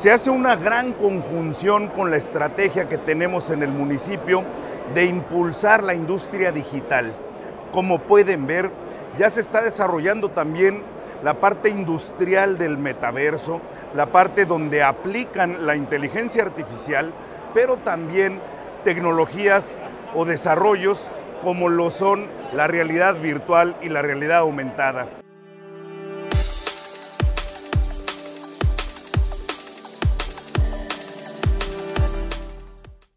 Se hace una gran conjunción con la estrategia que tenemos en el municipio de impulsar la industria digital. Como pueden ver, ya se está desarrollando también la parte industrial del metaverso, la parte donde aplican la inteligencia artificial, pero también tecnologías o desarrollos como lo son la realidad virtual y la realidad aumentada.